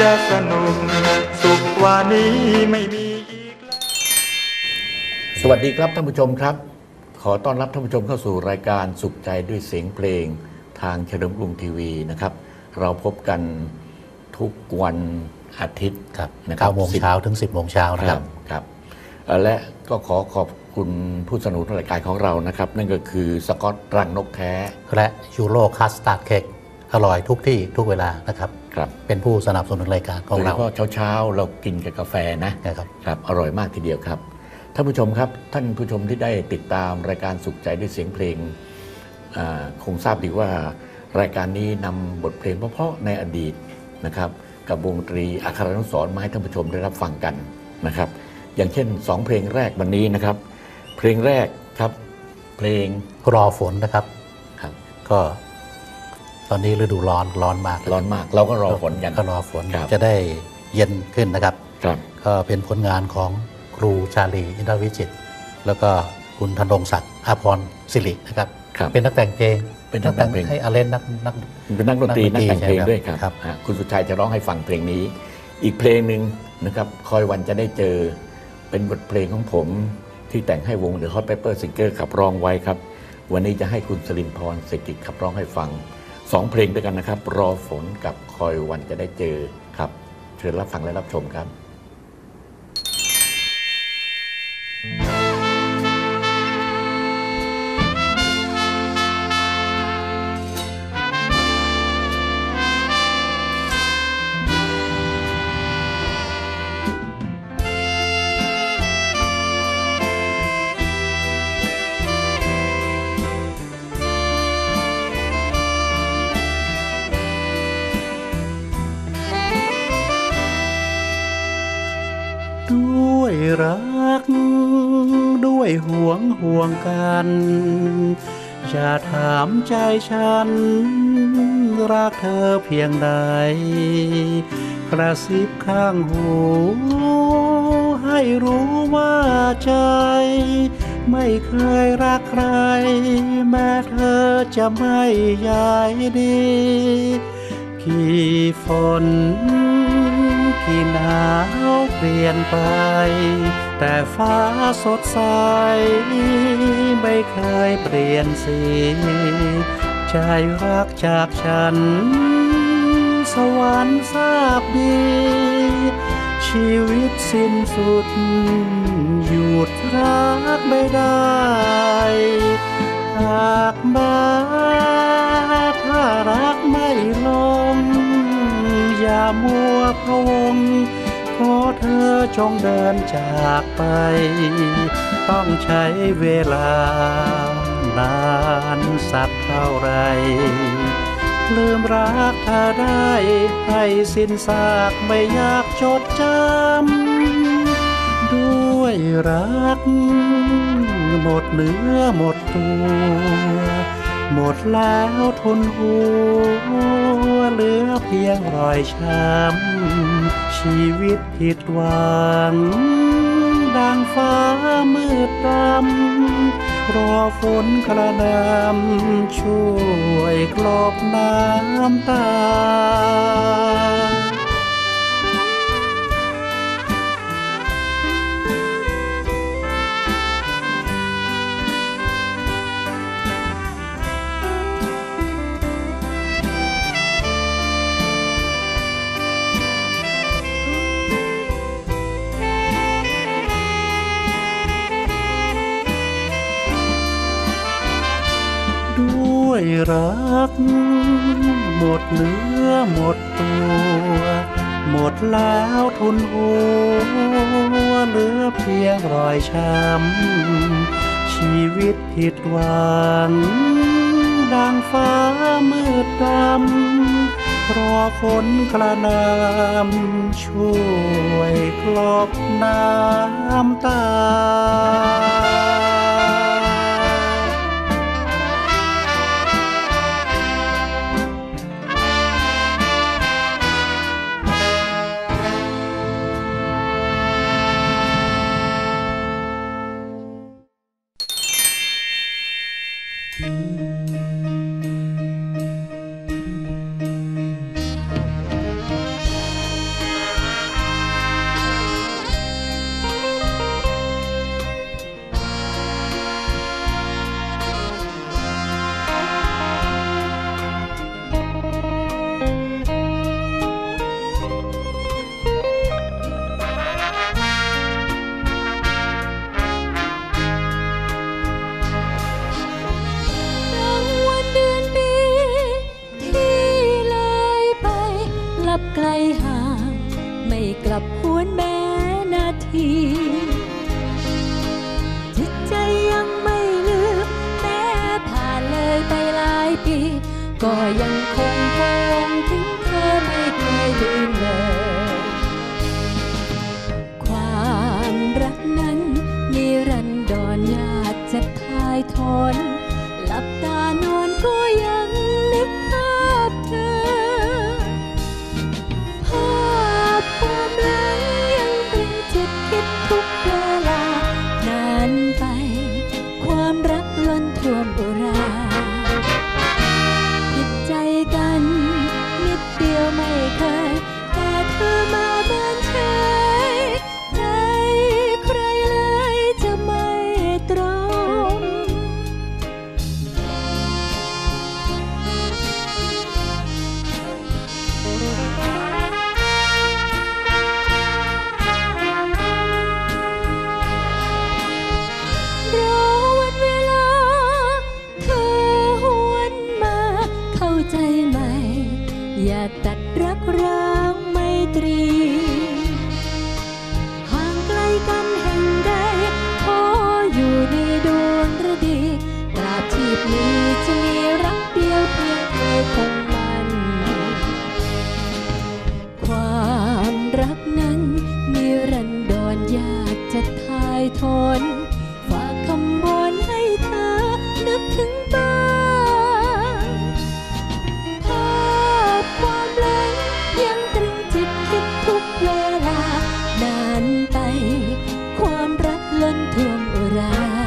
จะสนุก สุขกว่านี้ไม่มีอีกแล้วสวัสดีครับท่านผู้ชมครับ ขอต้อนรับท่านผู้ชมเข้าสู่รายการสุขใจด้วยเสียงเพลงทางเฉลิมกรุงทีวีนะครับ เราพบกันทุกวันอาทิตย์ครับนะครับ9โมงเช้าถึง 10โมงเช้านะคครัรับบครับเอ่อและก็ขอขอบคุณผู้สนับสนุนรายการของเรานะครับ นั่นก็คือสกอตรังนกแท้และยูโรคัสตาร์ดเค้ก อร่อยทุกที่ทุกเวลานะครับครับเป็นผู้สนับสนุนรายการของโดยเฉเราพาะเช้าๆ เรากินกับกาแฟนะนะครับครับอร่อยมากทีเดียวครับท่านผู้ชมครับ ท่านผู้ชมที่ได้ติดตามรายการสุขใจด้วยเสียงเพลงอ่าคงทราบดีว่ารายการนี้นำบทเพลงเพราะๆในอดีตนะครับกับวงดนตรีอัครนุสรณ์มาให้ท่านผู้ชมได้รับฟังกันนะครับ อย่างเช่นสองเพลงแรกวันนี้นะครับ เพลงแรกครับ เพลงรอฝนนะครับครับ ก็ ตอนนี้ฤดูร้อนร้อนมาก ร้อนมาก เราก็รอฝนกันก็รอฝนครับจะได้เย็นขึ้นนะครับครับ ก็เป็นผลงานของครูชาลีอินทรวิจิตรแล้วก็คุณธนงศักดิ์อาพรศิรินะครับครับ เป็นนักแต่งเพลงเป็นนักแต่งเพลงให้อาเลนนักนักเป็นนักดนตรีนันักกดนตรีแต่งเพลงใช่ครับด้วยครับครับอ่าคุณสุชัยจะร้องให้ฟังเพลงนี้ อีกเพลงหนึ่งนะครับคอยวันจะได้เจอ เป็นบทเพลงของผมที่แต่งให้วง The Hot Pepper Singer ขับร้องไว้ครับ วันนี้จะให้คุณสลินพรเศรษฐกิจขับร้องให้ฟัง สองเพลงด้วยกันนะครับ รอฝนกับคอยวันจะได้เจอครับ เชิญรับฟังและรับชมครับ ใจฉัน รักเธอเพียงใด กระซิบข้างหู ให้รู้ว่าใจ ไม่เคยรักใคร แม้เธอจะไม่ใยดี กี่ฝน กี่หนาวเปลี่ยนไป แต่ฟ้าสดใส ไม่เคยเปลี่ยนสี ใจรักจากฉัน สวรรค์ทราบดี ชีวิตสิ้นสุด หยุดรักไม่ได้หากมาถ้ารักไม่ลง อย่ามัวพะวง อเธอจงเดินจากไป ต้องใช้เวลานานสักเท่าไร ลืมรักเธอได้ให้สิ้นซากไม่อยากจดจำ ด้วยรัก หมดเนื้อหมดตัว หมดแล้วทุนหัวเหลือเพียงรอยช้ำ ชีวิตผิดหวัง ดังฟ้ามืดดำรอฝนกระหนำช่วยกลบน้ำตา รัก หมดเนื้อหมดตัว หมดแล้วทุนหัวเหลือเพียงรอยช้ำชีวิตผิดหวังดังฟ้ามืดดำรอฝนกระหนำช่วยกลบน้ำตา hồn puedo orar.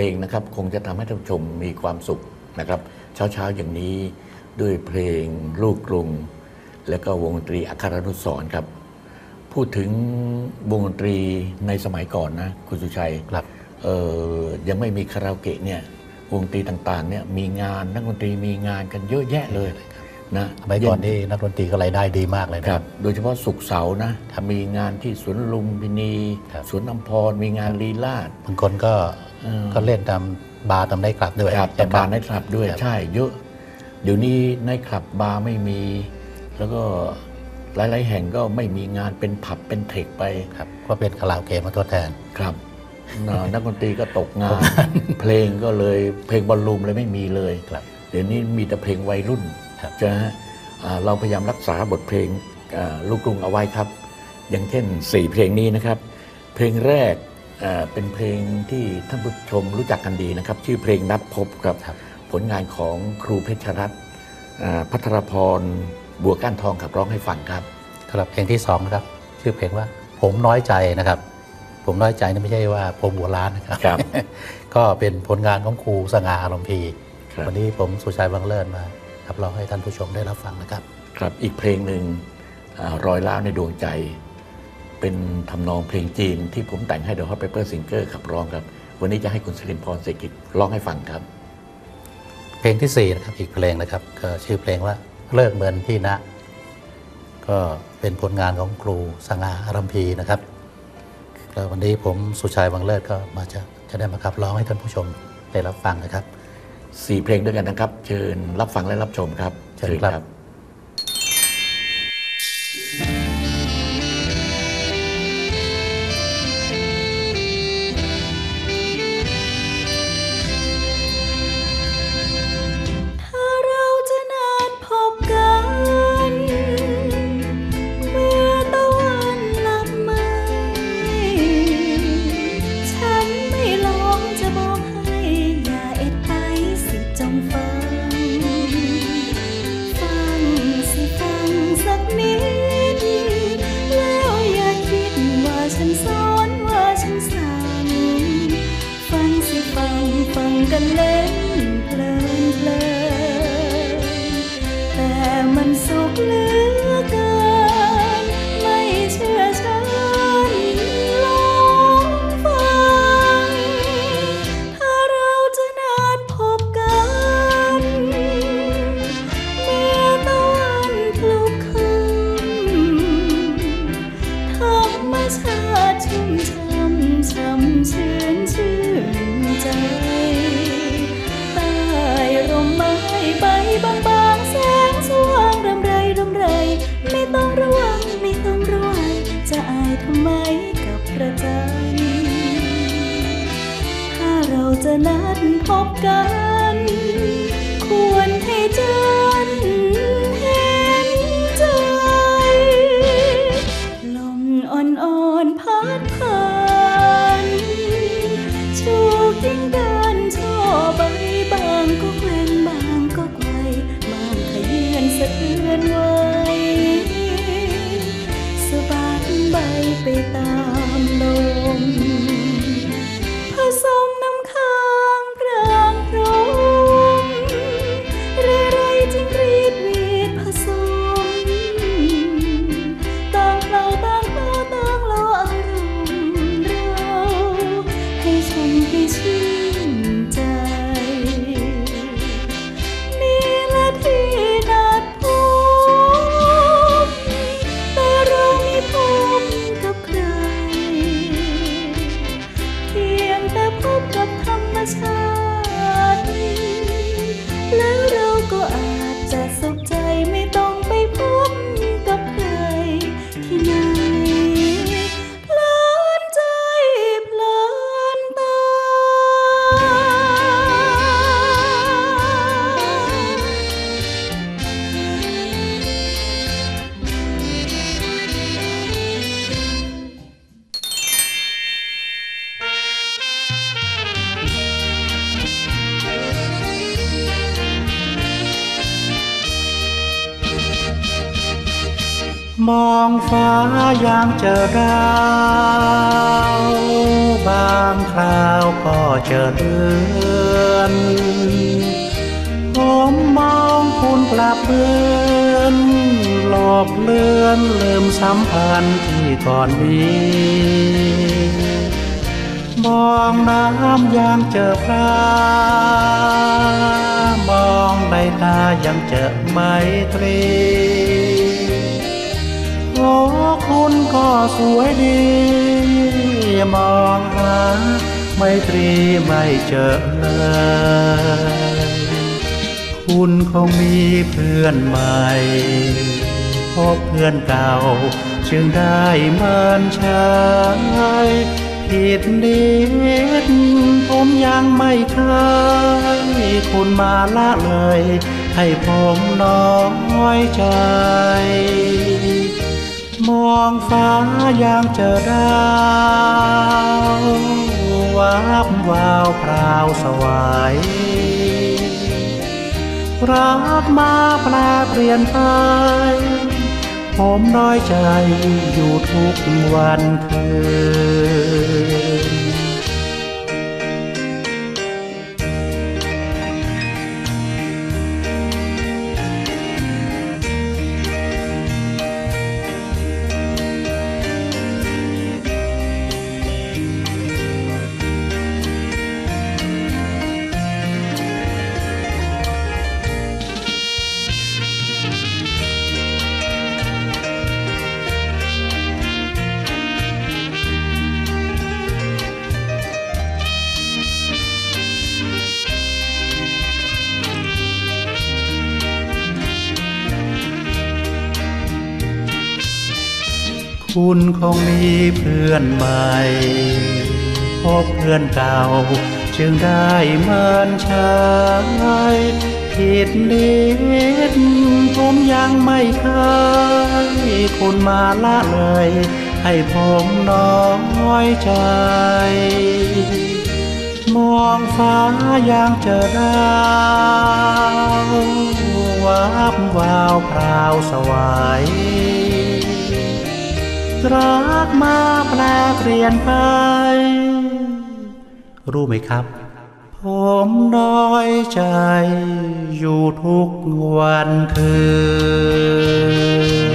ลงนะครับ คงจะทำให้ท่านชมมีความสุขนะครับ เช้าๆอย่างนี้ด้วยเพลงลูกกรุง และก็วงดนตรีอัครนุสรครับ พูดถึงวงดนตรีในสมัยก่อนนะ คุณสุชัยครับยังไม่มีคาราโอเกะเนี่ยวงดนตรีต่างๆเนี่ยมีงานนักดนตรีมีงานกันเยอะแยะเลยนะสมัยก่อนนี่นักดนตรีก็รายได้ดีมากเลยนะครับ โดยเฉพาะสุกเสาร์นะถ้ามีงานที่สวนลุมพินี สวนอัมพร มีงานลีลาศบางคนก็ ก็เล่นตามบาร์ตามไนท์คลับด้วยครับแต่บาร์ไนท์คลับด้วยใช่เยอะเดี๋ยวนี้ไนท์คลับบาร์ไม่มี แล้วก็หลาย ๆ แห่งก็ไม่มีงานเป็นผับเป็นเธคไปครับก็เป็นคาราโอเกะมาทดแทนครับนักดนตรีก็ตกงาน เพลงก็เลยเพลง ballroom เลยไม่มีเลยครับ เดี๋ยวนี้มีแต่เพลงวัยรุ่นจะเราพยายามรักษาบทเพลงลูกกรุงเอาไว้ครับ อย่างเช่น 4 เพลงนี้นะครับ เพลงแรก เป็นเพลงที่ท่านผู้ชมรู้จักกันดีนะครับ ชื่อเพลงนัดพบครับครับผลงานของครูเพชรรัตน์อ่าพัทรพรบัวก้านทองขับร้องให้ฟังครับครับเพลงที่สองนะครับ ชื่อเพลงว่าผมน้อยใจนะครับ ผมน้อยใจนี่ไม่ใช่ว่าผมหัวล้านนะครับครับก็เป็นผลงานของครูสง่าอารมณ์พีครับวันนี้ผมสุชัยบังเลิศมาขับร้องให้ท่านผู้ชมได้รับฟังนะครับ ครับอีกเพลงหนึ่งอารอยล้าวในดวงใจ เป็นทำนองเพลงจีนที่ผมแต่งให้ The Hot Pepper Singer ขับร้องครับ วันนี้จะให้คุณสิรินพรเศรษฐกิจร้องให้ฟังครับ เพลงที่สี่นะครับอีกเพลงนะครับก็ชื่อเพลงว่าเลิกเหมือนพี่นะ ก็เป็นผลงานของครูสง่าอารมพีนะครับแล้ววันนี้ผมสุชัยบังเลิศก็มาจะจะได้มาขับร้องให้ท่านผู้ชมได้รับฟังนะครับสี่เพลงด้วยกันนะครับ เชิญรับฟังและรับชมครับ เชิญครับ ก่อนมีมองน้ำยังเจอพระมองใบตายังเจอไมตรีโอ้คุณก็สวยดี มองหาไม่ตรีไม่เจอเลย คุณคงมีเพื่อนใหม่พบเพื่อนเก่า จึงได้มินชายผิดนิดผมยังไม่เคยคุณมาละเลย ให้ผมน้อยใจ มองฟ้ายังเจอดาววับวาวพราวสวายรักมาแปลเปลี่ยนไป ผมน้อยใจอยู่ทุกวันคืน คุณคงมีเพื่อนใหม่ พบเพื่อนเก่า จึงได้เมินชายผิดนิดผมยังไม่เคยคุณมาละเลย ให้ผมน้อยใจ มองฟ้ายังเจอดาววับวาวพราวสวาย รักมาแปลเปลี่ยนไป รู้ไหมครับ ผมน้อยใจอยู่ทุกวันคืน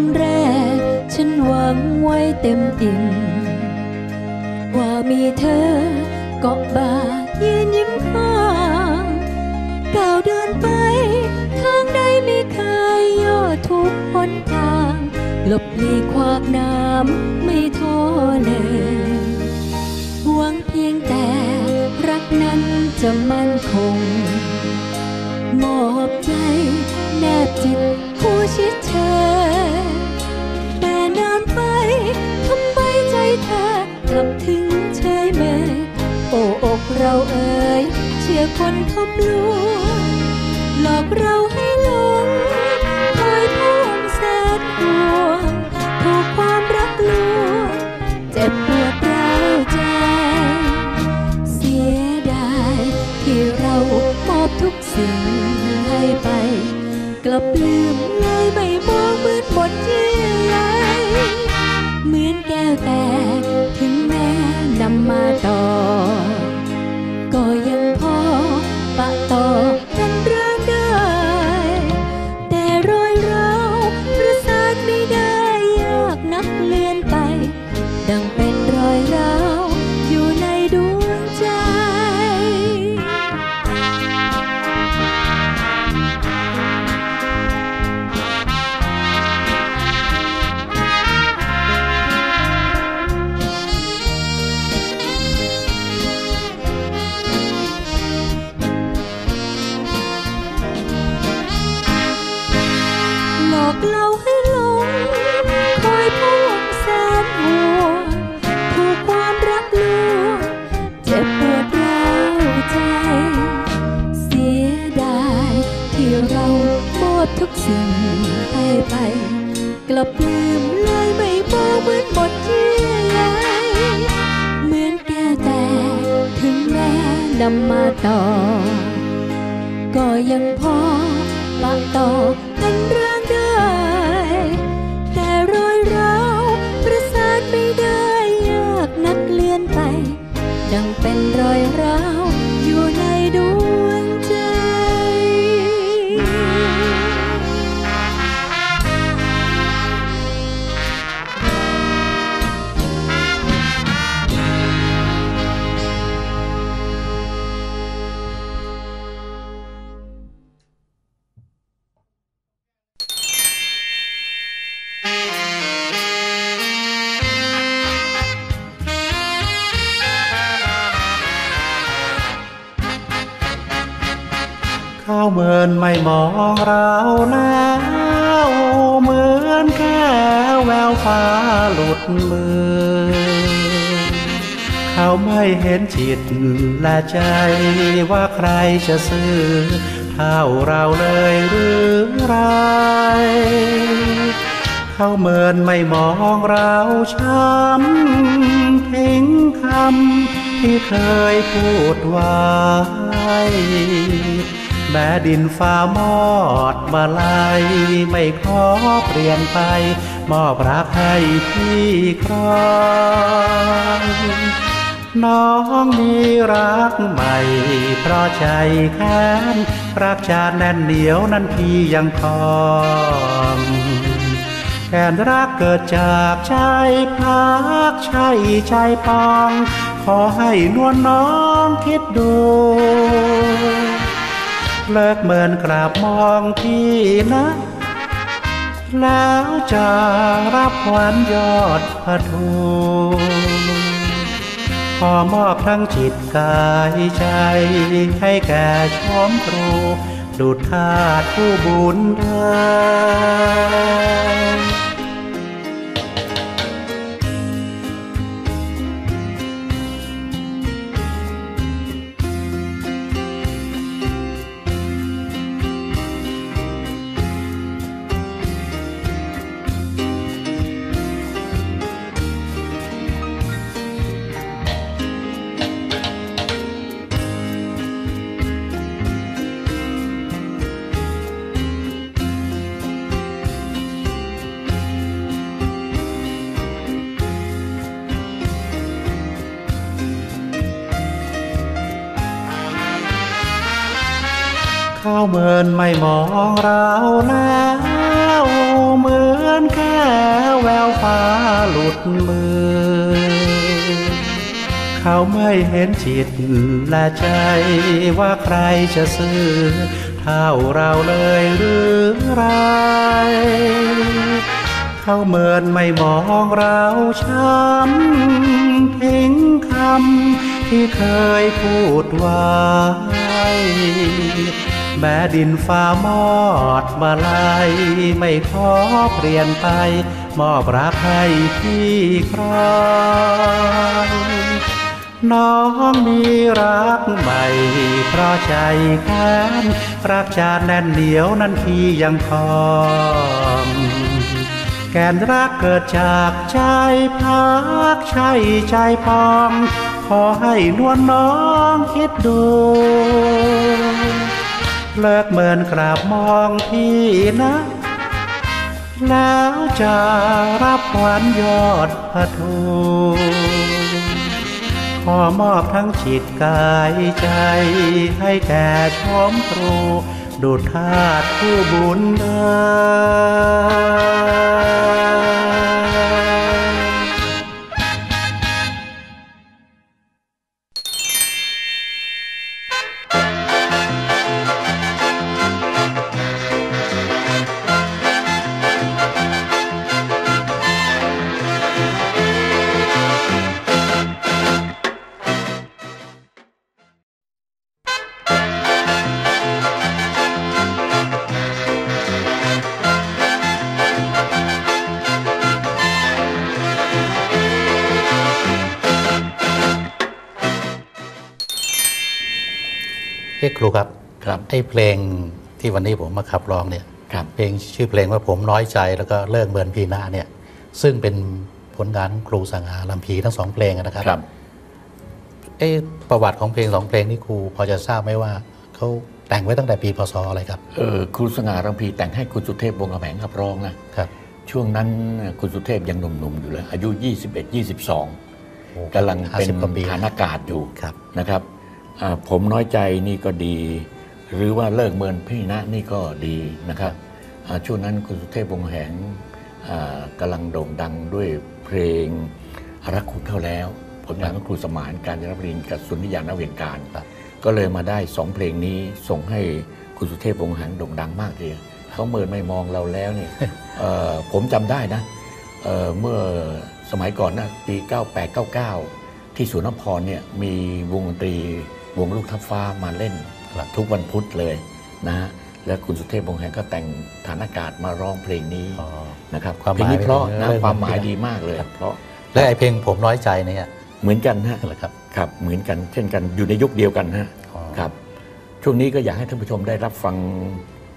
งแรก ฉันหวังไว้เต็มอิ่มว่ามีเธอเกาะบ่ายืนยิ้มข้างก้าวเดินไป ทางใดไม่เคยย่อทุกหนทาง หลบหลีกขวากน้ำไม่ท้อเลยหวังเพียงแต่รักนั้นจะมั่นคง มอบใจแนบจิตผู้ชิด อกลับถึงเฉยเมโอ้อกเราเอ่ยเชื่อคนทบลวงหลอกเราให้หลงคอยพ่วงแสนห่วงถูกความรักลวงเจ็บปวดร้าวใจ เสียดายที่เรามอบทุกสิ่งให้ไป กลับลืมเลยไม่มองมือนหมดเยื่อใยเหมือนแก้วแตก มาต่อ ทุกสิ่งให้ไป กลับลืมเลยไม่บอกเหมือนหมดเยื่อใยเหมือนแก้แตกถึงแม้นำมาต่อ ก็ยังพอปะต่อกันเรื่องได้ แต่รอยร้าวประสานไม่ได้ยากนักเลื่อนไป ดังเป็นรอยร้าว เราแล้วเหมือนแก้วแววฟ้าหลุดมือ เขาไม่เห็นจิตและใจว่าใครจะซื้อ เท่าเราเลยหรือไร เขาเมินไม่มองเราช้ำทิ้งคำที่เคยพูดไว้ แม้ดินฟ้ามอดมาลายไม่ขอเปลี่ยนไป มอบรักให้พี่ครองน้องมีรักใหม่ เพราะใจแค้นรักชาแน่นเหนียวนั้นพี่ยังคองแค่รักเกิดจากใจพักใช่ใจปอง ขอให้นวลน้องคิดดู เลิกเมินกราบมองพี่นะ แล้วจะรับขวัญยอดพระทูขอมอบทั้งจิตกายใจ ให้แก่ชมครูดุจทาดผู้บุญเดินาเมินไม่มองเราแล้วเหมือนแค่แววฟ้าหลุดมือ เขาไม่เห็นจิตและใจว่าใครจะซื้อ เท่าเราเลยหรือไร เขาเมินไม่มองเราช้ำทิ้งคำที่เคยพูดไว้ แม้ดินฟ้ามอดมาลายไม่ขอเปลี่ยนไป มอบรักให้พี่ครองน้องมีรักใหม่ เพราะใจแค้นรักชาติแน่นเหนียวนั้นพี่ยังคองแกนรักเกิดจากใจพักใช่ใจปอง ขอให้นวลน้องคิดดู เลิกเมินกราบมองพี่นะ แล้วจะรับขวัญยอดพระทูขอมอบทั้งจิตกายใจ ให้แก่ชมครูดุจทาสผู้บุญเดิ เอ๊ะครูครับครับไอ้เพลงที่วันนี้ผมมาขับร้องเนี่ยครับเพลงชื่อเพลงว่าผมน้อยใจแล้วก็เลิกเบิร์นพีนาเนี่ย ซึ่งเป็นผลงานของครูสังหาลำพีทั้งสองเพลงนะครับครับเอ๊ะประวัติของเพลงสองเพลงนี่ครูพอจะทราบไหมว่าเขาแต่งไว้ตั้งแต่ปีพศอะไรครับเออครูสง่ารังพีแต่งให้คุณสุเทพวงศ์กำแหงขับร้องนะครับ ช่วงนั้นคุณสุเทพยังหนุ่มๆอยู่เลยอายุ 21 22โอ้กำลังเป็น50กว่าปีฐานอากาศอยู่ครับนะครับอ่า ผมน้อยใจนี่ก็ดี หรือว่าเลิกเมินพี่นะนี่ก็ดีนะครับช่วงนั้นคุณสุเทพวงแหงกำลังโด่งดังด้วยเพลงรักคุณเข้าแล้ว ผลงานของครูสมานการจนบรินทร์กับสุนิยานเวียงการ ก็เลยมาได้สองเพลงนี้ส่งให้คุณสุเทพวงแหงโด่งดังมากเลยเขาเมินไม่มองเราแล้วเนี่ยผมจำได้นะเเมื่อสมัยก่อนนะปี 98 99 ที่สุนทรภรเนี่ยมีวงดนตรี วงลูกทับฟ้ามาเล่นครับทุกวันพุธเลยนะฮะแล้วคุณสุเทพวงศ์แหงก็แต่งฐานอากาศมาร้องเพลงนี้อ๋อนะครับความหเพลมายงนี้เพราะนะเรื่องความหมายเรื่องดีมากเลยเพราะและไอเพลงผมน้อยใจเนี่ยเหมือนกันฮะเหรอครับครับ เหมือนกันเช่นกันอยู่ในยุคเดียวกันฮะอ๋อครับช่วงนี้ก็อยากให้ท่านผู้ชมได้รับฟัง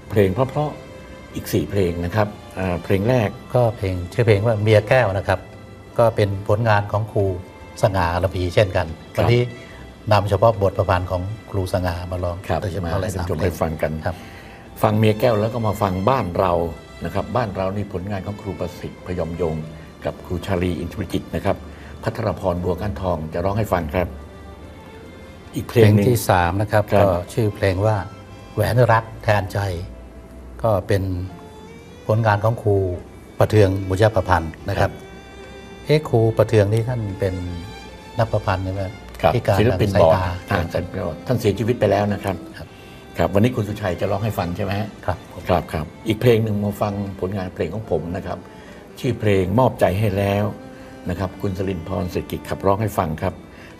เพลงเพราะๆอีก 4 เพลงนะครับอ่าเพลงแรกก็เพลงชื่อเพลงว่าเมียแก้วนะครับ ก็เป็นผลงานของครูสง่าระพีเช่นกันครับวันนี้ นำเฉพาะบทประพันธ์ของครูสง่ามาร้องครับโดยเฉมาพาะให้เลยท่านสามผู้ชมเพลได้งฟังกันครับ ฟังเมียแก้วแล้วก็มาฟังบ้านเรานะครับบ้านเรานี่ผลงานของครูประสิทธิ์พยอมยง กับครูชาลีอินทรจิตนะครับพัทรพรบัวก้านทองจะร้องให้ฟังครับ อีกเพเพลลงงหนึ่งที่สามนะครับครับก็ชื่อเพลงว่าแหวนรักแทนใจ ก็เป็นผลงานของครูประเทืองบุญญประพันธ์นะครับเอ๊ะครูประเทืองนี่ท่านเป็นนักประพันธ์ใช่ไหมครับ พิการศิลปินทางบอสายดตาอ่าท่านท่านเสียชีวิตไปแล้วนะครับครับครับวันนี้คุณสุชัยจะร้องให้ฟังใช่ไหมฮะครับผมครับครับ อีกเพลงหนึ่งมาฟังผลงานเพลงของผมนะครับ ชื่อเพลงมอบใจให้แล้วนะครับ คุณสลินพรสิกิจขับร้องให้ฟังครับ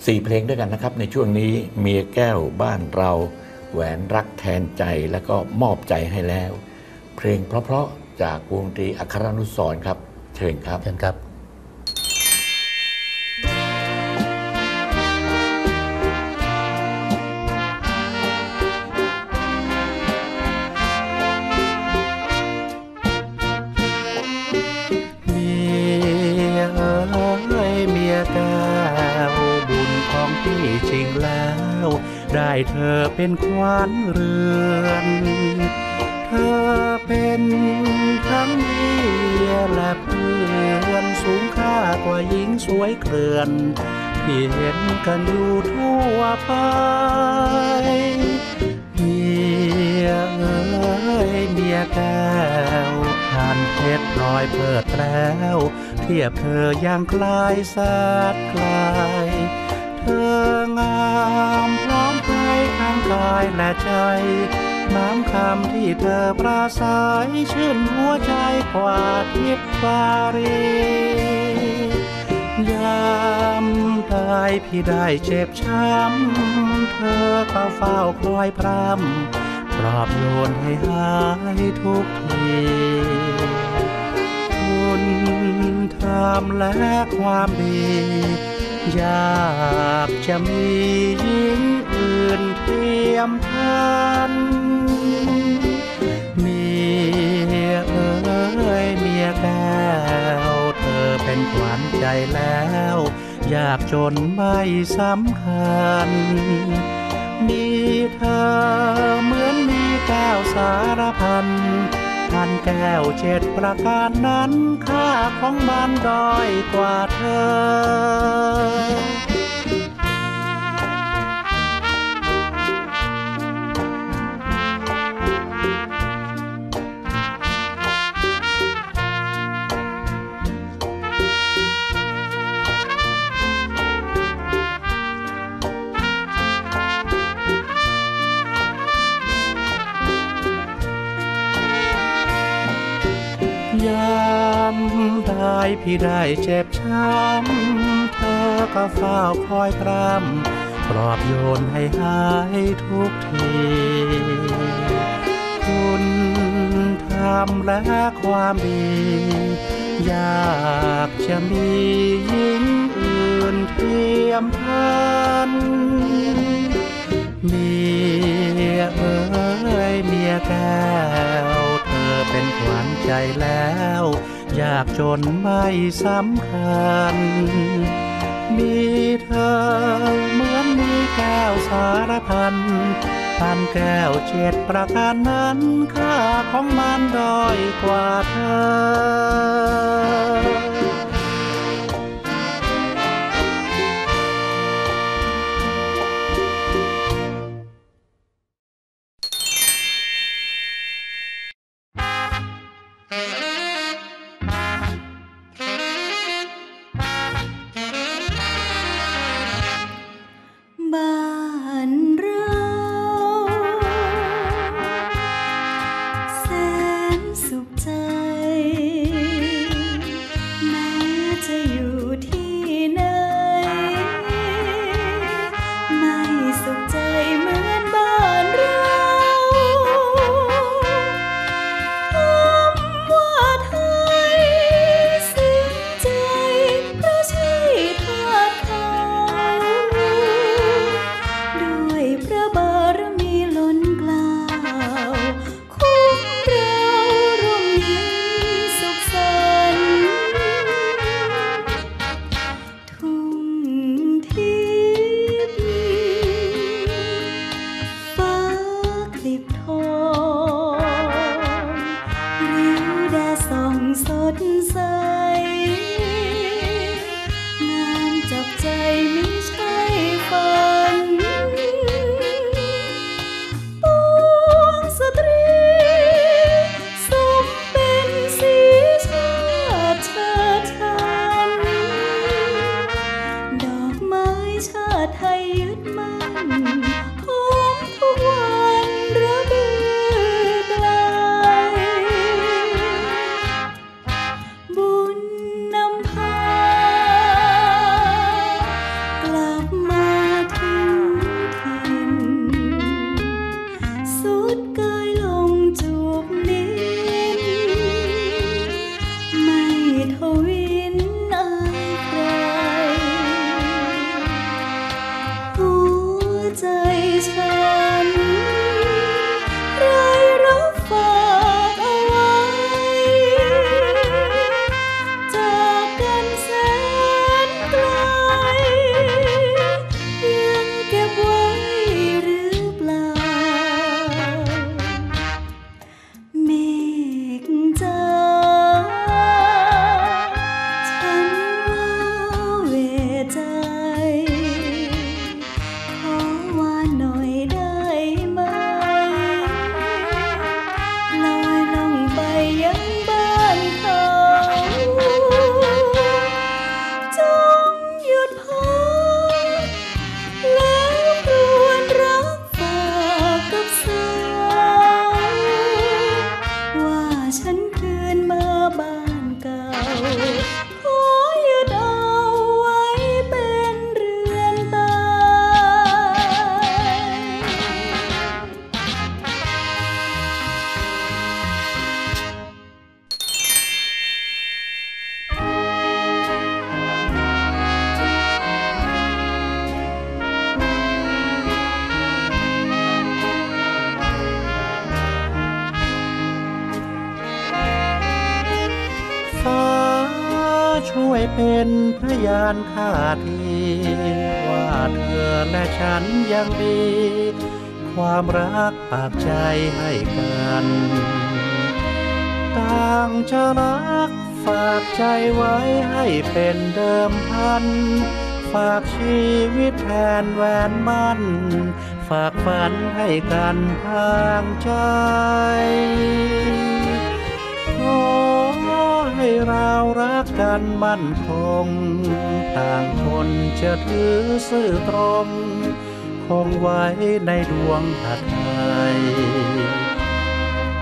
สี่เพลงด้วยกันนะครับ ในช่วงนี้เมียแก้วบ้านเรา แหวนรักแทนใจแล้วก็มอบใจให้แล้ว เพลงเพราะๆจากวงดนตรีอัครนุสรณ์ครับ เชิญครับเชิญครับ เธอเป็นขวัญเรือน เธอเป็นทั้งเมียและเพื่อนสูงค่ากว่าหญิงสวยเกลื่อนที่เห็นกันอยู่ทั่วไปเมียเอ้ยเมียแก้วผ่านเพชรลอยเพิดแล้ว เทียบเธออย่างคลายแสดไกลเธองามพร้อมเพยทั้ง กายและใจ น้ำคำที่เธอปราศัยชื่นหัวใจกว่าทิพย์ฟารียามได้พี่ได้เจ็บช้ำ เธอก็เฝ้าคอยพรำปลอบโยนให้หายทุกทีคุณธรรมและความดี อยากจะมีหญิงอื่นเทียมทันเมียเอ้ยเมียแก้วเธอเป็นขวัญใจแล้ว อยากจนไม่สำคัญ มีเธอเหมือนมีแก้วสารพัน พันแก้วเจ็ดประการนั้น ค่าของมันด้อยกว่าเธอ พี่ได้เจ็บช้ำ เธอก็เฝ้าคอยพรำปลอบโยนให้หายทุกที คุณทำและความดี อยากจะมีหญิงอื่นเทียมทันเมียเอ้ยเมียแก้ว เธอเป็นขวัญใจแล้ว ยากจนไม่สำคัญ มีเธอเหมือนมีแก้วสารพันพันแก้วเจ็ดประการนั้น ค่าของมันด้อยกว่าเธอ ไว้ให้เป็นเดิมพัน ฝากชีวิตแทนแหวนมันฝากฝันให้กันทางใจขอให้เรารักกันมั่นคง ต่างคนจะถือซื่อตรง คงไว้ในดวงหัตถย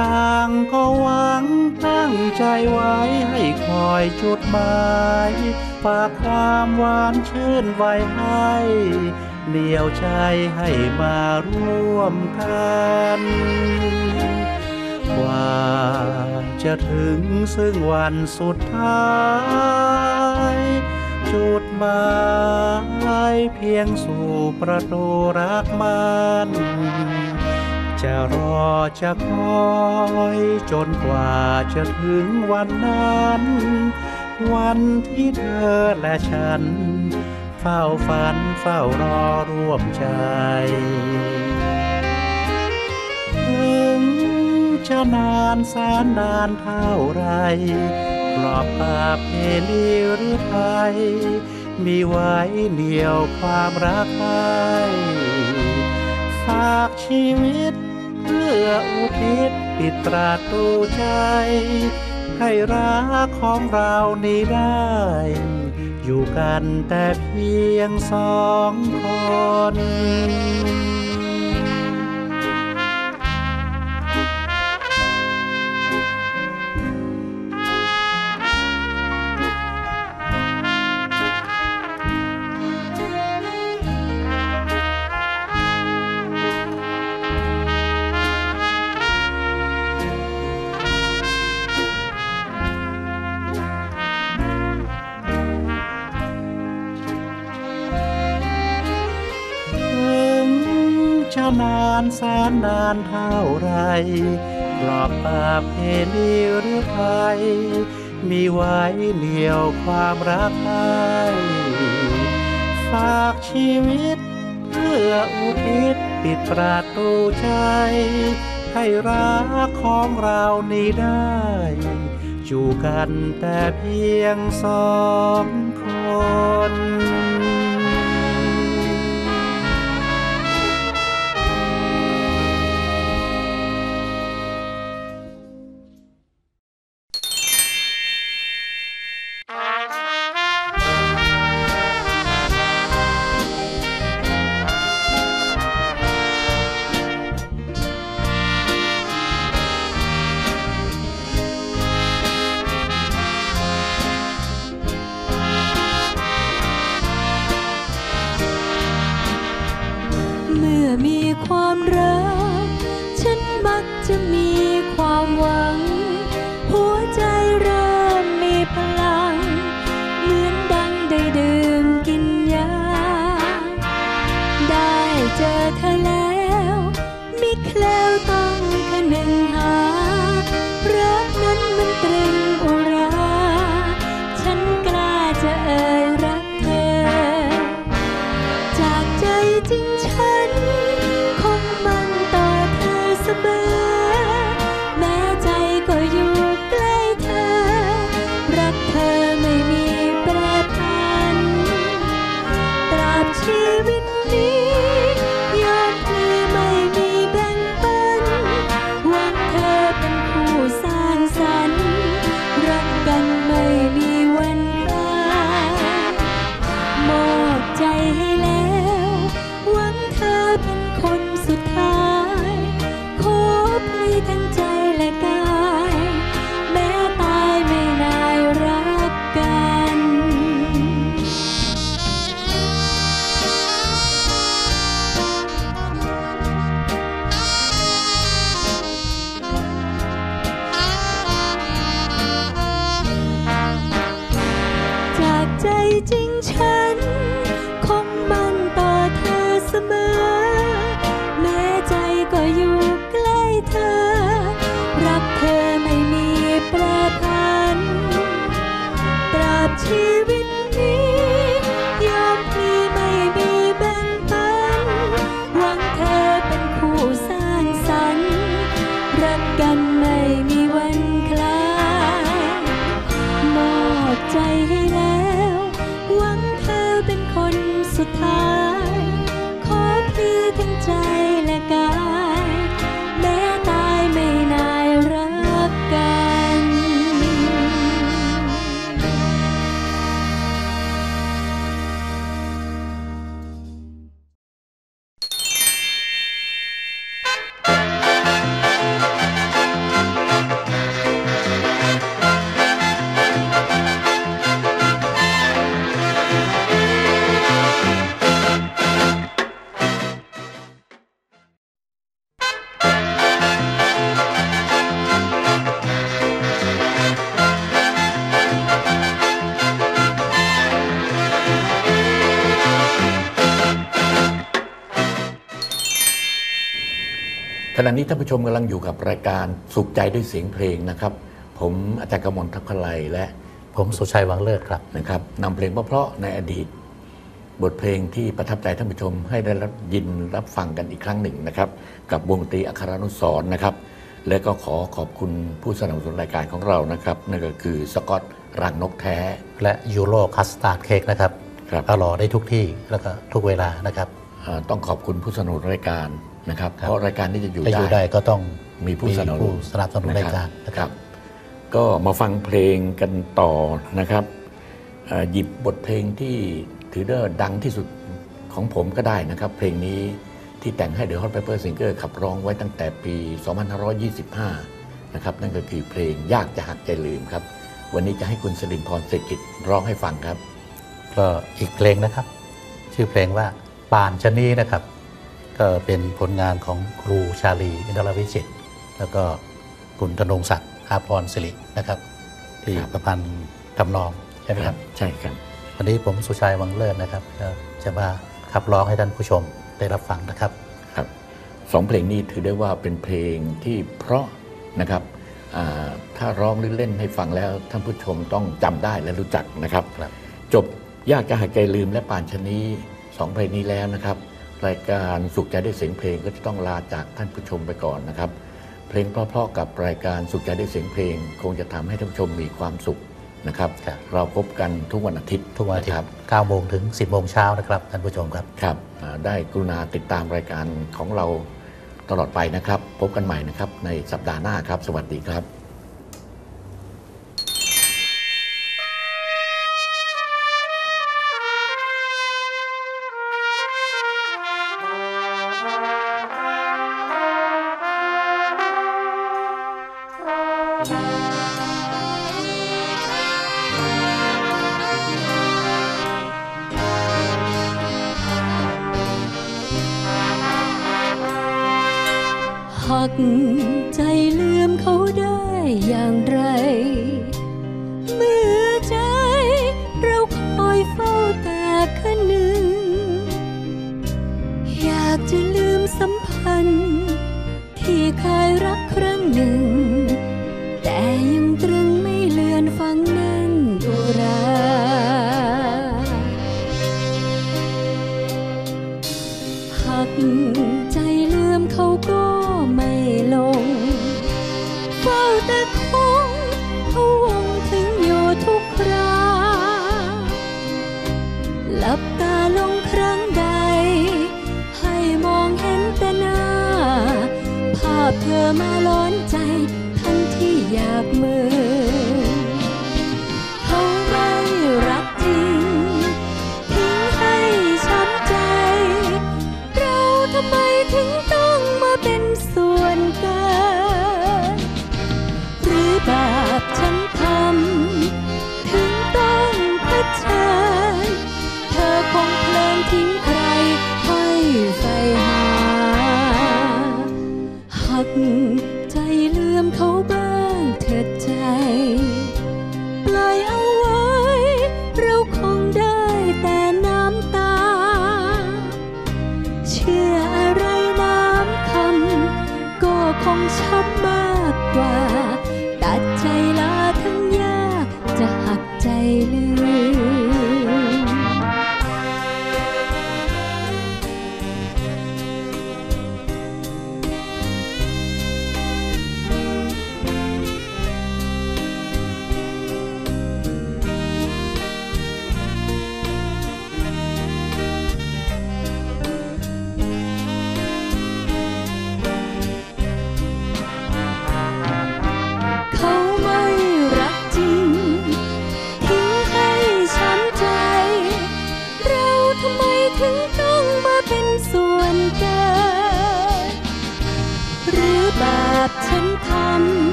ต่างก็หวังตั้งใจไว้ให้คอยจุดหมายฝากความหวานชื่นไว้ให้เดี่ยวใจให้มาร่วมกันกว่าจะถึงซึ่งวันสุดท้ายจุดหมายเพียงสู่ประตูรักมัน จะรอจะคอยจนกว่าจะถึงวันนั้น วันที่เธอและฉัน เฝ้าฝันเฝ้ารอร่วมใจ ถึงจะนานแสนนานเท่าไรกรอบปาเพลีหรือไทย มีไว้เหนียวความรักให้ฝากชีวิต พื่ออุทิศปิดตราตูใจ ให้รักของเรานี้ได้ อยู่กันแต่เพียงสองคน จะนานแสนนานเท่าไรกรอบปาเพลีหรือไทยมีไว้เหนียวความรักให้ฝากชีวิต เพื่ออุทิศปิดประตูใจ ให้รักของเรานี้ได้อยู่กันแต่เพียงสองคน ขณะนี้ท่านผู้ชมกำลังอยู่กับรายการสุขใจด้วยเสียงเพลงนะครับ ผมอาจารย์กมลทัพพลัยและผมสุชัยวังเลิศครับนะครับนำเพลงเพราะๆในอดีต บทเพลงที่ประทับใจท่านผู้ชมให้ได้รับยินรับฟังกันอีกครั้งหนึ่งนะครับ กับวงดนตรีอัครานุสรณ์นะครับ และก็ขอขอบคุณผู้สนับสนุนรายการของเรานะครับนั่นก็คือสกอตรังนกแท้ และยูโรคัสตาร์ดเค้กนะครับครับ อร่อยได้ทุกที่แล้วก็ทุกเวลานะครับอ่า ต้องขอบคุณผู้สนับสนุนรายการนะครับครับเพราะรายการนี้จะอยู่จะอยู่ได้ก็ต้องมีผู้สนับสนุนสนับสนุนรายการนะนะคครัรับบก็มาฟังเพลงกันต่อนะครับเอ่อหยิบบทเพลงที่ถือได้ว่าดังที่สุดของผมก็ได้นะครับ เพลงนี้ที่แต่งให้ The Hot Pepper Singer ขับร้องไว้ตั้งแต่ปี 2525 นะครับ นั่นก็คือเพลงยากจะหักใจลืมครับ วันนี้จะให้คุณสลินพรเศรษฐกิจร้องให้ฟังครับ ก็อีกเพลงนะครับ ชื่อเพลงว่า ป่านชะนีนะครับ ก็เป็นผลงานของครูชาลีอินทรวิจิตรแล้วก็คุณธนงศักดิ์อาพรศิรินะครับ ที่ครับประพันธ์ทำนองใช่ไหมครับ ใช่ครับ วันนี้ผมสุชัยวังเลิศนะครับก็จะมาขับร้องให้ท่านผู้ชมได้รับฟังนะครับครับสองเพลงนี้ถือได้ว่าเป็นเพลงที่เพราะนะครับอ่าถ้าร้องหรือเล่นให้ฟังแล้วท่านผู้ชมต้องจำได้และรู้จักนะครับครับจบยากจะหายใจลืมและป่านชะนี้ สองเพลงนี้แล้วนะครับ รายการสุขใจได้เสียงเพลงก็จะต้องลาจากท่านผู้ชมไปก่อนนะครับ เพลงเพราะๆกับรายการสุขใจได้เสียงเพลง คงจะทำให้ท่านผู้ชมมีความสุขนะครับครับ เราพบกันทุกวันอาทิตย์ทุกวันอาทิตะครัย์บ9โมงถึง 10โมงเช้านะครับท่านผู้ชมครับครับอ่าได้กรุณาติดตามรายการของเราตลอดไปนะครับ พบกันใหม่นะครับในสัปดาห์หน้าครับ สวัสดีครับ หักใจลืมเขาได้อย่างไร หั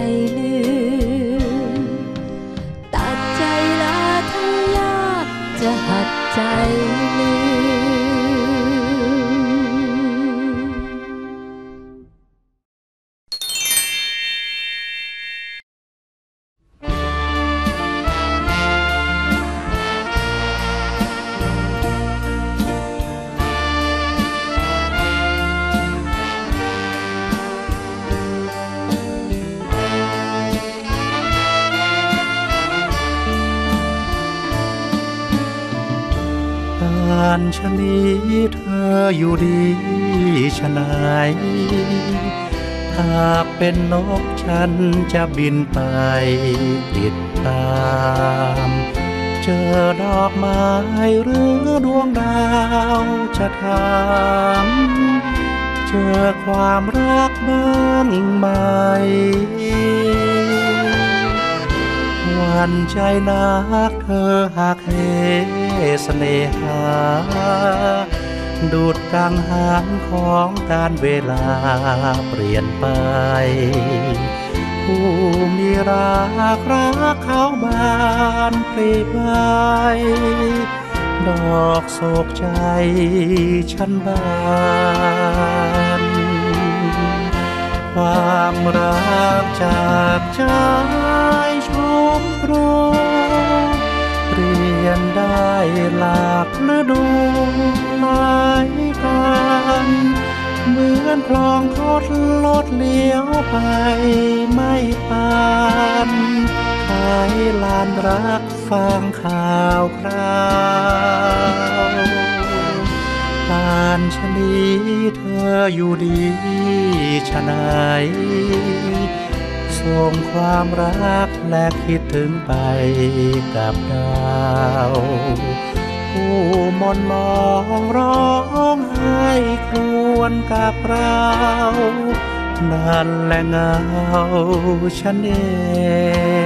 หัก ฉันจะบินไปติดตาม เจอดอกไม้หรือดวงดาวจะถามเจอความรักบ้างไหมหวันใจนักเธอหากเหเสน่หา ดูดกังหานของการเวลาเปลี่ยนไป ผู้มีรักรักเขาบานปรีบายดอกโศกใจฉันบานความรักจากใจชมรูเปลี่ยนได้หลากฤดูหลายกัน เหมือนคลองทดลดเลี้ยวไปไม่ปานขายลานรักฟังข่าวคราวปานชนีเธออยู่ดีชะไหนส่งความรักและคิดถึงไปกับดาว ผู้มนมองร้องไห้ครวญกับเรานั่นแหละเงาฉันเอง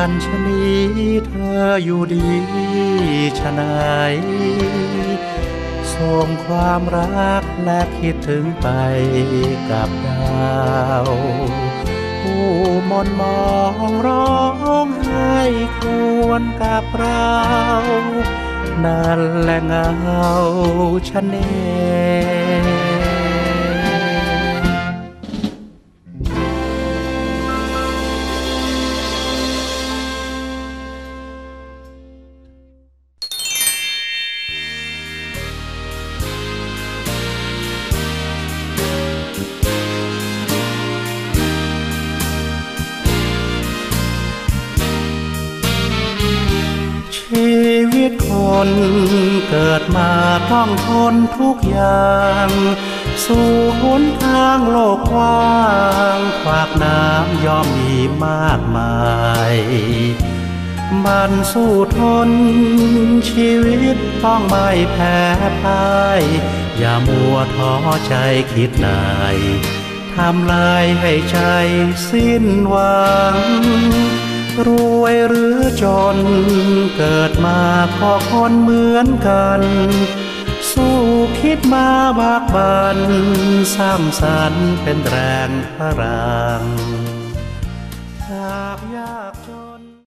านชนี้เธออยู่ดีชะไหนส่งความรักและคิดถึงไปกับดาวผู้มนมองร้องไห้ควญกับเรานั่นแหละเงาฉัน นทุกอย่าง สู่หนทางโลกกว้างขวากน้ำย่อมมีมากมายมันสู้ทน ชีวิตต้องไม่แพ้พ่าย อย่ามัวท้อใจคิดนายทำลายให้ใจสิ้นหวัง รวยหรือจน เกิดมาก็คนเหมือนกัน สู้คิดมาบากบันสร้างสรรค์เป็นแรงพลัง